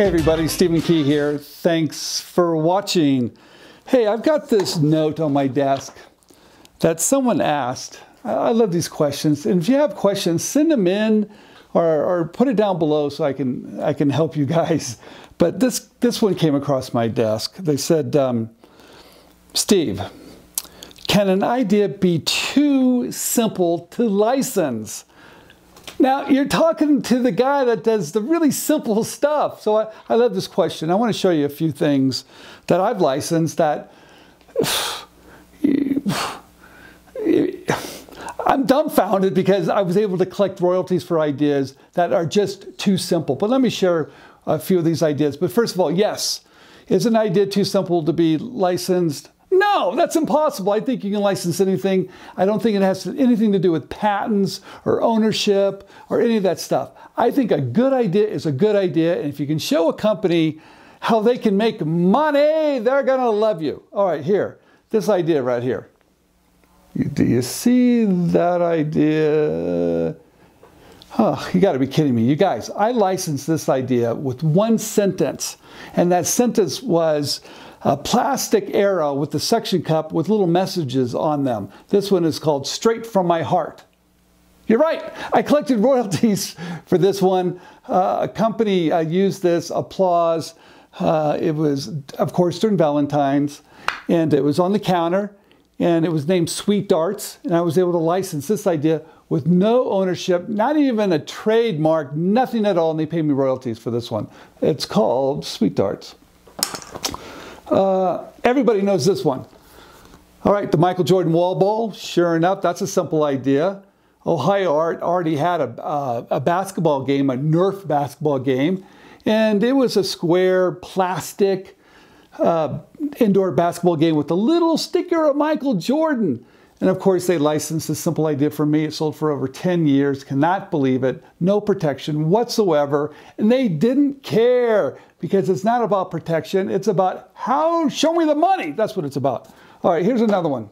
Hey everybody, Stephen Key here. Thanks for watching. Hey, I've got this note on my desk that someone asked. I love these questions. And if you have questions, send them in or, or put it down below so I can, I can help you guys. But this, this one came across my desk. They said, um, Steve, can an idea be too simple to license? Now, you're talking to the guy that does the really simple stuff. So I, I love this question. I want to show you a few things that I've licensed that I'm dumbfounded because I was able to collect royalties for ideas that are just too simple. But let me share a few of these ideas. But first of all, yes, is an idea too simple to be licensed? No, that's impossible. I think you can license anything. I don't think it has anything to do with patents or ownership or any of that stuff. I think a good idea is a good idea. And if you can show a company how they can make money, they're going to love you. All right, here, this idea right here. Do you see that idea? Oh, you got to be kidding me. You guys, I licensed this idea with one sentence. And that sentence was, a plastic arrow with the suction cup with little messages on them. This one is called Straight from My Heart. You're right. I collected royalties for this one. Uh, a company uh, used this, applause. Uh, it was, of course, during Valentine's, and it was on the counter, and it was named Sweet Darts, and I was able to license this idea with no ownership, not even a trademark, nothing at all, and they paid me royalties for this one. It's called Sweet Darts. Uh, everybody knows this one. All right, the Michael Jordan wall ball. Sure enough, that's a simple idea. Ohio Art already had a, uh, a basketball game, a Nerf basketball game, and it was a square plastic uh, indoor basketball game with a little sticker of Michael Jordan. And of course, they licensed this simple idea for me. It sold for over 10 years. Cannot believe it. No protection whatsoever. And they didn't care because it's not about protection. It's about how, show me the money. That's what it's about. All right, here's another one.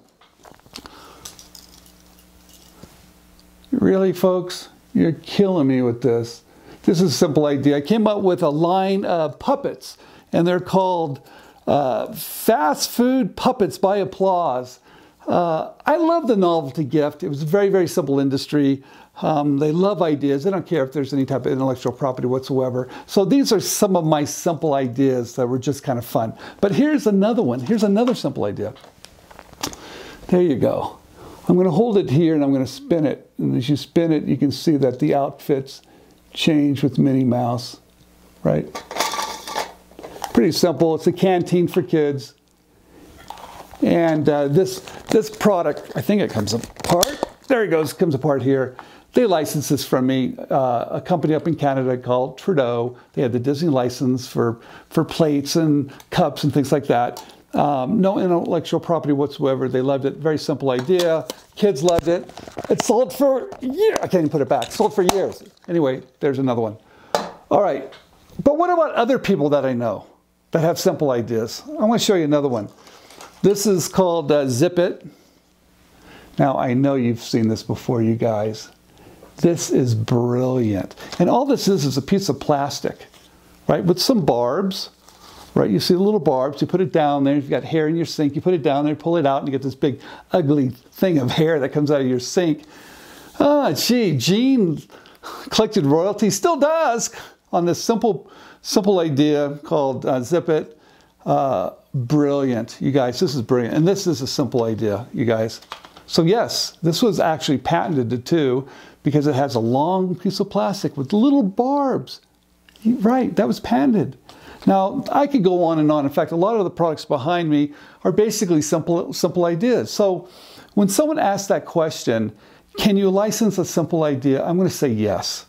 Really, folks? You're killing me with this. This is a simple idea. I came up with a line of puppets, and they're called uh, Fast Food Puppets by Applause. Uh, I love the novelty gift. It was a very, very simple industry. Um, they love ideas. They don't care if there's any type of intellectual property whatsoever. So these are some of my simple ideas that were just kind of fun. But here's another one. Here's another simple idea. There you go. I'm going to hold it here and I'm going to spin it. And as you spin it, you can see that the outfits change with Minnie Mouse, right? Pretty simple. It's a canteen for kids. And uh, this, this product, I think it comes apart. There it goes, comes apart here. They licensed this from me, uh, a company up in Canada called Trudeau. They had the Disney license for, for plates and cups and things like that. Um, no intellectual property whatsoever. They loved it. Very simple idea. Kids loved it. It sold for years. I can't even put it back. Sold for years. Anyway, there's another one. All right. But what about other people that I know that have simple ideas? I want to show you another one. This is called uh, Zip It. Now, I know you've seen this before, you guys. This is brilliant. And all this is is a piece of plastic, right, with some barbs, right? You see the little barbs, you put it down there, you've got hair in your sink, you put it down there, pull it out, and you get this big, ugly thing of hair that comes out of your sink. Ah, gee, Gene collected royalty, still does, on this simple, simple idea called uh, Zip It. Uh, brilliant, you guys. This is brilliant. And this is a simple idea, you guys. So yes, this was actually patented too because it has a long piece of plastic with little barbs. Right, that was patented. Now, I could go on and on. In fact, a lot of the products behind me are basically simple, simple ideas. So when someone asks that question, can you license a simple idea? I'm going to say yes.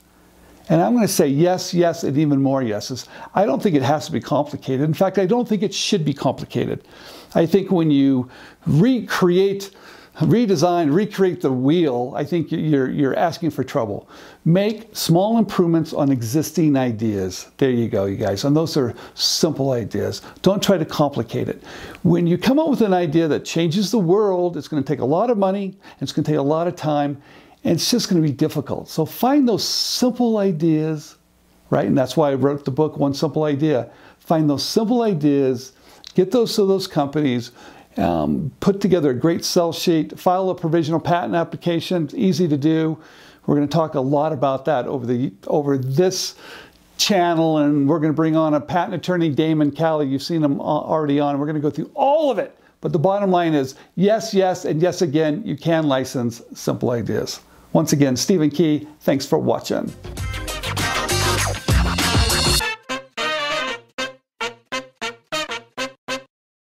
And I'm going to say yes, yes, and even more yeses. I don't think it has to be complicated. In fact, I don't think it should be complicated. I think when you recreate, redesign, recreate the wheel, I think you're, you're asking for trouble. Make small improvements on existing ideas. There you go, you guys. And those are simple ideas. Don't try to complicate it. When you come up with an idea that changes the world, it's going to take a lot of money, it's going to take a lot of time, it's just going to be difficult. So find those simple ideas, right? And that's why I wrote the book, One Simple Idea. Find those simple ideas, get those to those companies, um, put together a great sell sheet, file a provisional patent application, it's easy to do. We're going to talk a lot about that over the over this channel, and we're going to bring on a patent attorney, Damon Cali. You've seen him already on. We're going to go through all of it. But the bottom line is yes, yes, and yes again, you can license simple ideas. Once again, Stephen Key, thanks for watching.